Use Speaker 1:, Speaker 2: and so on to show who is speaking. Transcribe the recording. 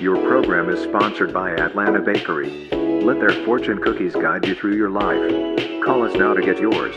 Speaker 1: Your program is sponsored by Atlanta Bakery. Let their fortune cookies guide you through your life. Call us now to get yours.